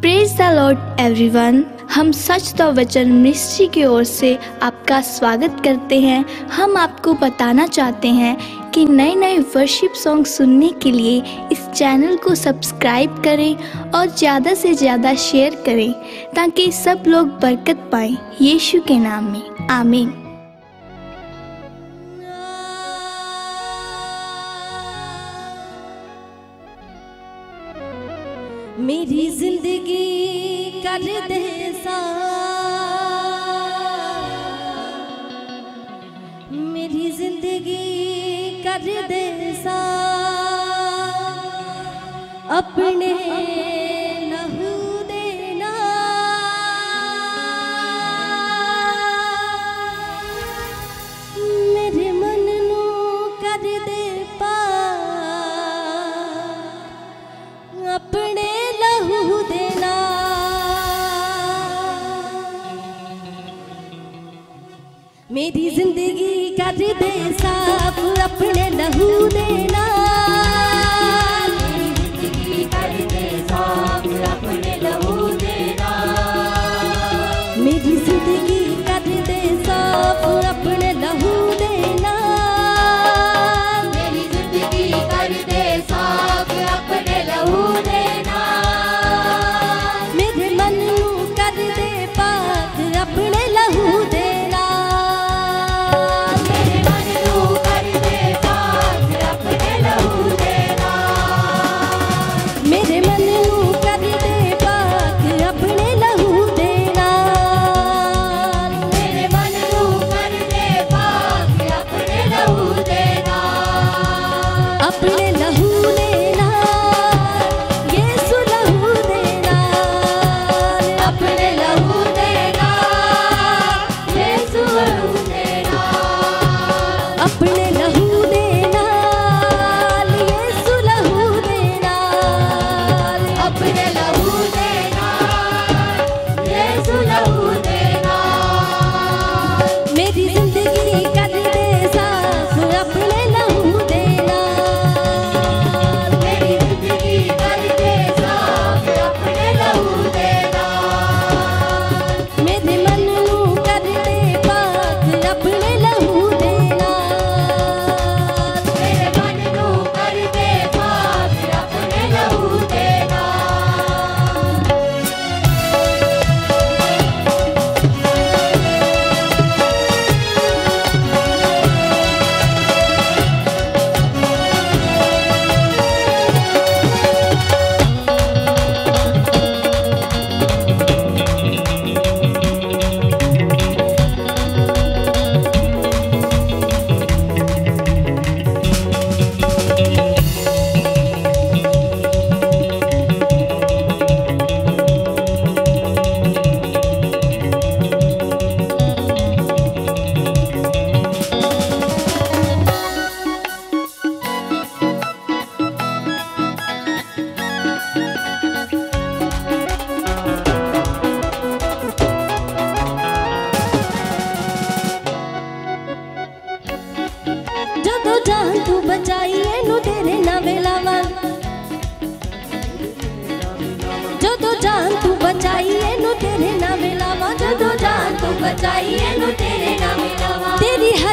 Praise the Lord everyone हम सच तो वचन मिनिस्ट्री की ओर से आपका स्वागत करते हैं। हम आपको बताना चाहते हैं कि नए नए वर्शिप सॉन्ग सुनने के लिए इस चैनल को सब्सक्राइब करें और ज़्यादा से ज़्यादा शेयर करें, ताकि सब लोग बरकत पाएँ यीशु के नाम में। आमीन। मेरी कर दे मेरी ज़िंदगी कर दे अपने मेरी ज़िंदगी का दे साफ़ अपने लहू देना मेरी ज़िंदगी का दे साफ़ अपने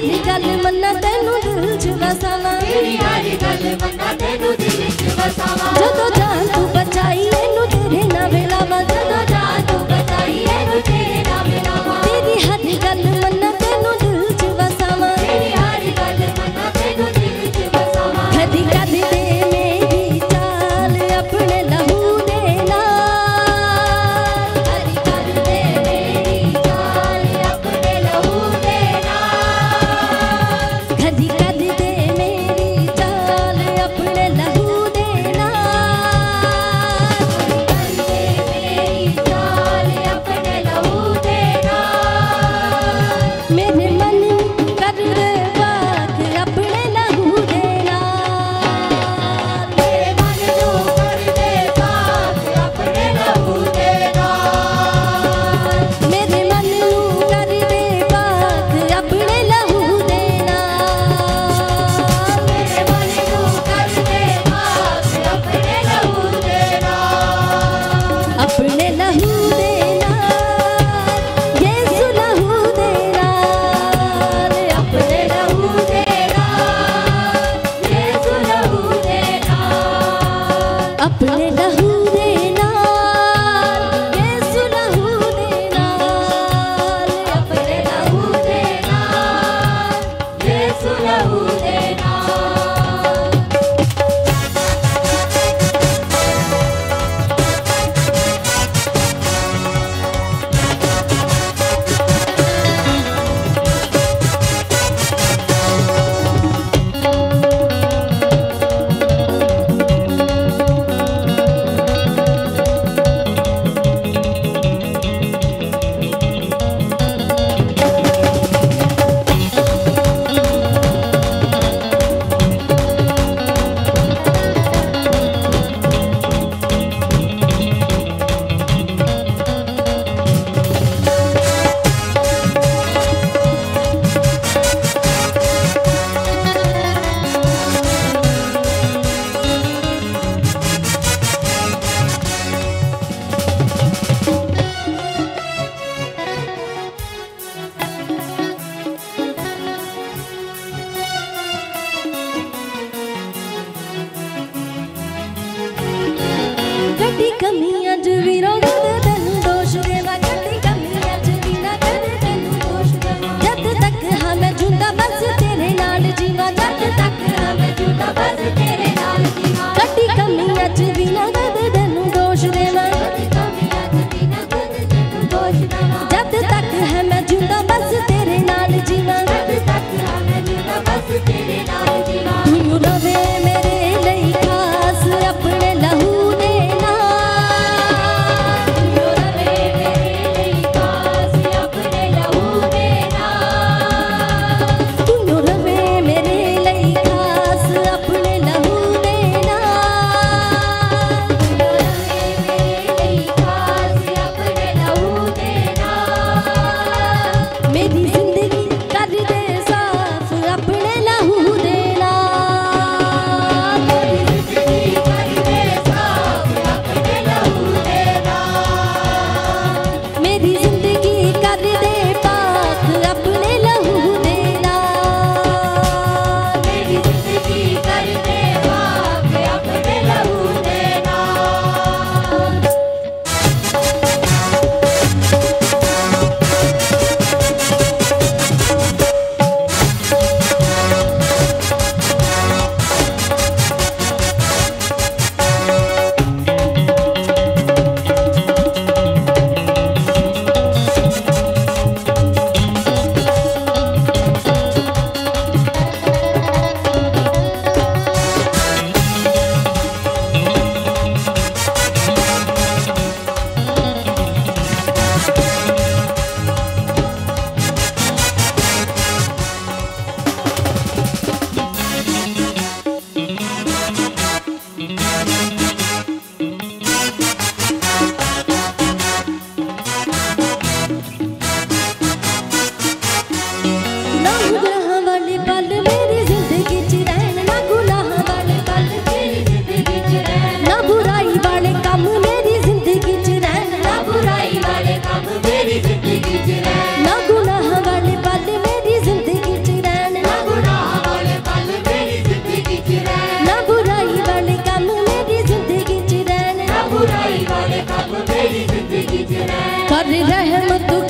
નિકાલ મન્ના તેનું દિલ જુલાસાના તેરી હારી de caminho.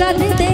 já tentei